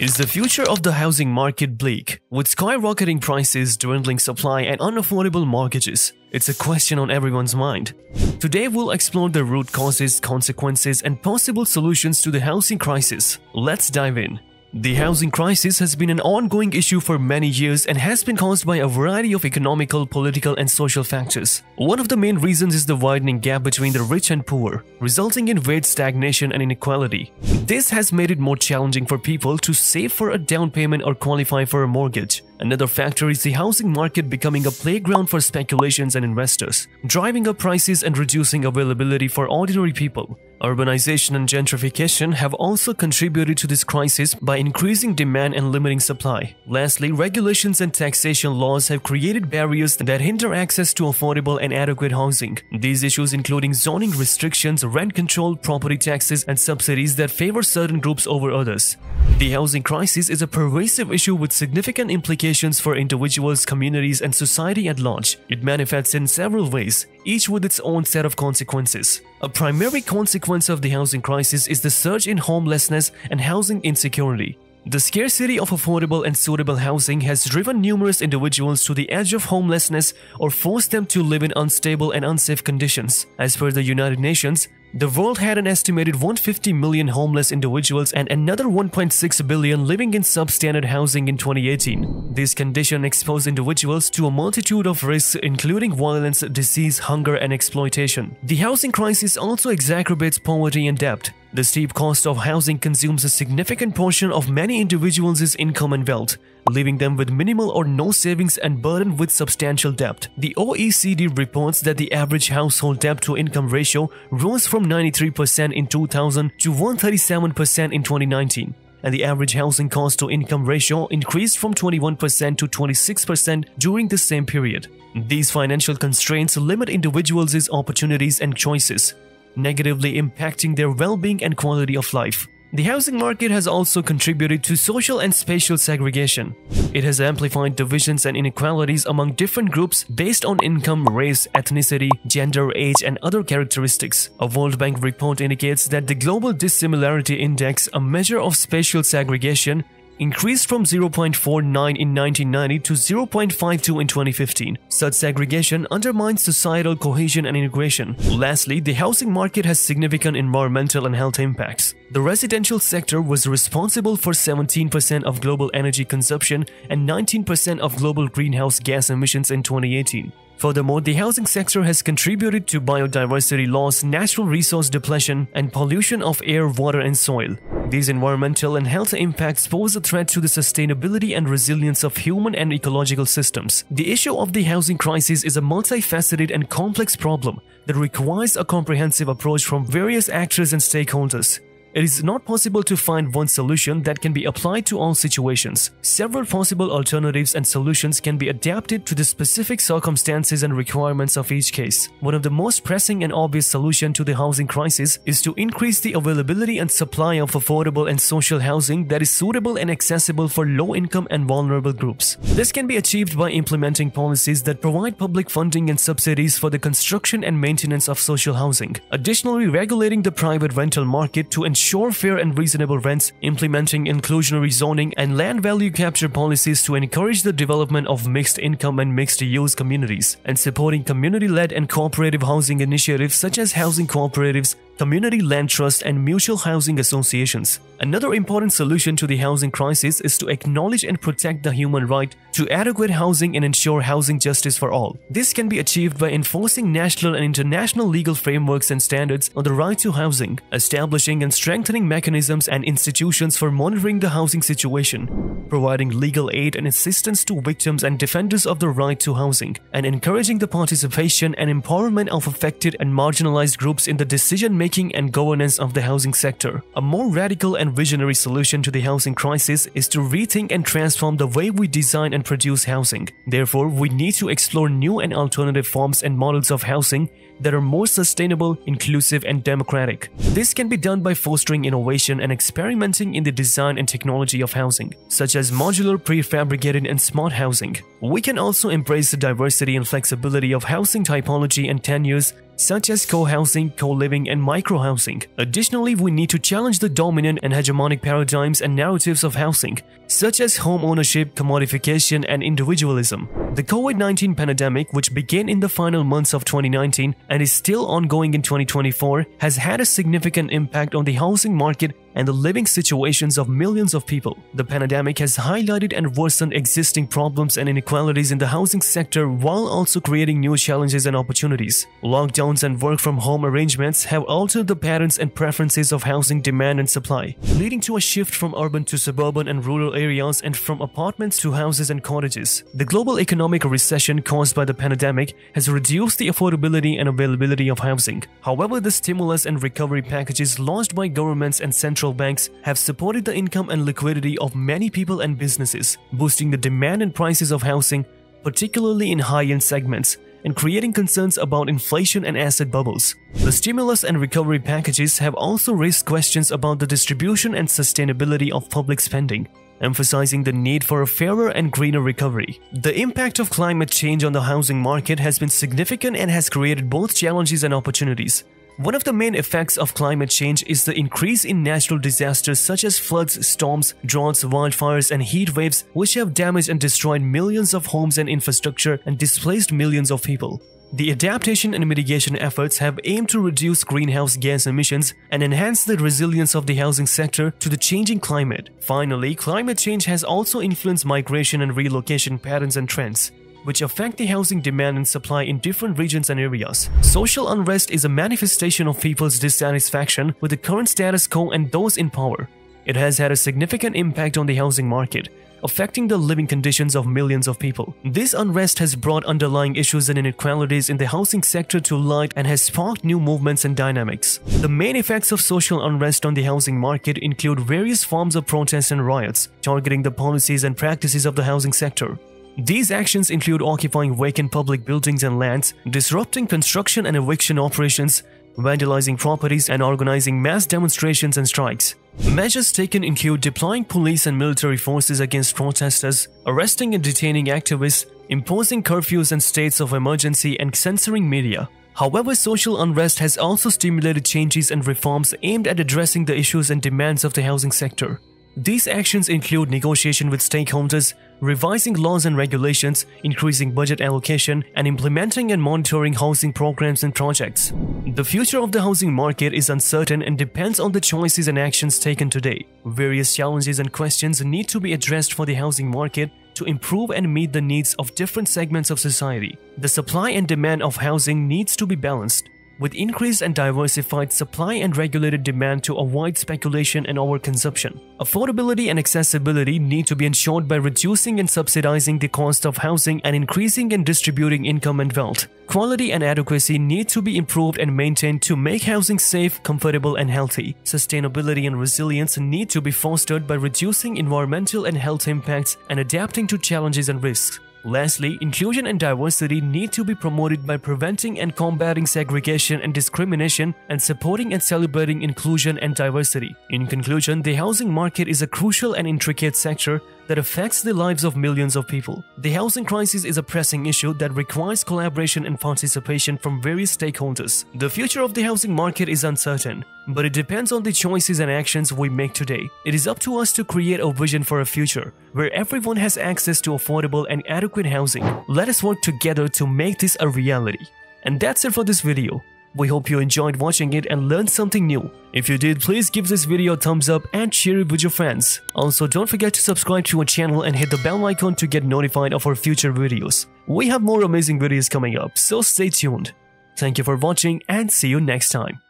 Is the future of the housing market bleak? With skyrocketing prices, dwindling supply, and unaffordable mortgages, it's a question on everyone's mind. Today, we'll explore the root causes, consequences, and possible solutions to the housing crisis. Let's dive in. The housing crisis has been an ongoing issue for many years and has been caused by a variety of economical, political, and social factors. One of the main reasons is the widening gap between the rich and poor, resulting in wage stagnation and inequality. This has made it more challenging for people to save for a down payment or qualify for a mortgage. Another factor is the housing market becoming a playground for speculations and investors, driving up prices and reducing availability for ordinary people. Urbanization and gentrification have also contributed to this crisis by increasing demand and limiting supply. Lastly, regulations and taxation laws have created barriers that hinder access to affordable and adequate housing. These issues including zoning restrictions, rent control, property taxes, and subsidies that favor certain groups over others. The housing crisis is a pervasive issue with significant implications for individuals, communities, and society at large. It manifests in several ways, each with its own set of consequences. A primary consequence of the housing crisis is the surge in homelessness and housing insecurity. The scarcity of affordable and suitable housing has driven numerous individuals to the edge of homelessness or forced them to live in unstable and unsafe conditions. As per the United Nations, the world had an estimated 150 million homeless individuals and another 1.6 billion living in substandard housing in 2018. This condition exposed individuals to a multitude of risks including violence, disease, hunger, and exploitation. The housing crisis also exacerbates poverty and debt. The steep cost of housing consumes a significant portion of many individuals' income and wealth, leaving them with minimal or no savings and burdened with substantial debt. The OECD reports that the average household debt to income ratio rose from 93% in 2000 to 137% in 2019 and the average housing cost to income ratio increased from 21% to 26% during the same period. These financial constraints limit individuals' opportunities and choices, negatively impacting their well-being and quality of life. The housing market has also contributed to social and spatial segregation. It has amplified divisions and inequalities among different groups based on income, race, ethnicity, gender, age, and other characteristics. A World Bank report indicates that the Global Dissimilarity Index, a measure of spatial segregation, increased from 0.49 in 1990 to 0.52 in 2015. Such segregation undermines societal cohesion and integration. Lastly, the housing market has significant environmental and health impacts. The residential sector was responsible for 17% of global energy consumption and 19% of global greenhouse gas emissions in 2018. Furthermore, the housing sector has contributed to biodiversity loss, natural resource depletion, and pollution of air, water, and soil. These environmental and health impacts pose a threat to the sustainability and resilience of human and ecological systems. The issue of the housing crisis is a multifaceted and complex problem that requires a comprehensive approach from various actors and stakeholders. It is not possible to find one solution that can be applied to all situations. Several possible alternatives and solutions can be adapted to the specific circumstances and requirements of each case. One of the most pressing and obvious solution to the housing crisis is to increase the availability and supply of affordable and social housing that is suitable and accessible for low-income and vulnerable groups. This can be achieved by implementing policies that provide public funding and subsidies for the construction and maintenance of social housing. Additionally, regulating the private rental market to ensure ensure fair and reasonable rents, implementing inclusionary zoning and land value capture policies to encourage the development of mixed income and mixed use communities, and supporting community-led and cooperative housing initiatives such as housing cooperatives, community land trust, and mutual housing associations. Another important solution to the housing crisis is to acknowledge and protect the human right to adequate housing and ensure housing justice for all. This can be achieved by enforcing national and international legal frameworks and standards on the right to housing, establishing and strengthening mechanisms and institutions for monitoring the housing situation, providing legal aid and assistance to victims and defenders of the right to housing, and encouraging the participation and empowerment of affected and marginalized groups in the decision-making and governance of the housing sector. A more radical and visionary solution to the housing crisis is to rethink and transform the way we design and produce housing. Therefore, we need to explore new and alternative forms and models of housing that are more sustainable, inclusive, and democratic. This can be done by fostering innovation and experimenting in the design and technology of housing, such as modular, prefabricated, and smart housing. We can also embrace the diversity and flexibility of housing typology and tenures such as co-housing, co-living, and micro-housing. Additionally, we need to challenge the dominant and hegemonic paradigms and narratives of housing, such as home ownership, commodification, and individualism. The COVID-19 pandemic, which began in the final months of 2019 and is still ongoing in 2024, has had a significant impact on the housing market and the living situations of millions of people. The pandemic has highlighted and worsened existing problems and inequalities in the housing sector while also creating new challenges and opportunities. Lockdowns and work from home arrangements have altered the patterns and preferences of housing demand and supply, leading to a shift from urban to suburban and rural areas and from apartments to houses and cottages. The global economic recession caused by the pandemic has reduced the affordability and availability of housing. However, the stimulus and recovery packages launched by governments and central banks have supported the income and liquidity of many people and businesses, boosting the demand and prices of housing, particularly in high-end segments, and creating concerns about inflation and asset bubbles. The stimulus and recovery packages have also raised questions about the distribution and sustainability of public spending, emphasizing the need for a fairer and greener recovery. The impact of climate change on the housing market has been significant and has created both challenges and opportunities. One of the main effects of climate change is the increase in natural disasters such as floods, storms, droughts, wildfires, and heat waves, which have damaged and destroyed millions of homes and infrastructure and displaced millions of people. The adaptation and mitigation efforts have aimed to reduce greenhouse gas emissions and enhance the resilience of the housing sector to the changing climate. Finally, climate change has also influenced migration and relocation patterns and trends which affect the housing demand and supply in different regions and areas. Social unrest is a manifestation of people's dissatisfaction with the current status quo and those in power. It has had a significant impact on the housing market, affecting the living conditions of millions of people. This unrest has brought underlying issues and inequalities in the housing sector to light and has sparked new movements and dynamics. The main effects of social unrest on the housing market include various forms of protests and riots, targeting the policies and practices of the housing sector. These actions include occupying vacant public buildings and lands, disrupting construction and eviction operations, vandalizing properties, and organizing mass demonstrations and strikes. Measures taken include deploying police and military forces against protesters, arresting and detaining activists, imposing curfews and states of emergency, and censoring media. However, social unrest has also stimulated changes and reforms aimed at addressing the issues and demands of the housing sector. These actions include negotiation with stakeholders, revising laws and regulations, increasing budget allocation, and implementing and monitoring housing programs and projects. The future of the housing market is uncertain and depends on the choices and actions taken today. Various challenges and questions need to be addressed for the housing market to improve and meet the needs of different segments of society. The supply and demand of housing needs to be balanced with increased and diversified supply and regulated demand to avoid speculation and overconsumption. Affordability and accessibility need to be ensured by reducing and subsidizing the cost of housing and increasing and distributing income and wealth. Quality and adequacy need to be improved and maintained to make housing safe, comfortable, and healthy. Sustainability and resilience need to be fostered by reducing environmental and health impacts and adapting to challenges and risks. Lastly, inclusion and diversity need to be promoted by preventing and combating segregation and discrimination and supporting and celebrating inclusion and diversity. In conclusion, the housing market is a crucial and intricate sector that affects the lives of millions of people. The housing crisis is a pressing issue that requires collaboration and participation from various stakeholders. The future of the housing market is uncertain, but it depends on the choices and actions we make today. It is up to us to create a vision for a future where everyone has access to affordable and adequate housing. Let us work together to make this a reality. And that's it for this video. We hope you enjoyed watching it and learned something new. If you did, please give this video a thumbs up and share it with your friends. Also, don't forget to subscribe to our channel and hit the bell icon to get notified of our future videos. We have more amazing videos coming up, so stay tuned. Thank you for watching and see you next time.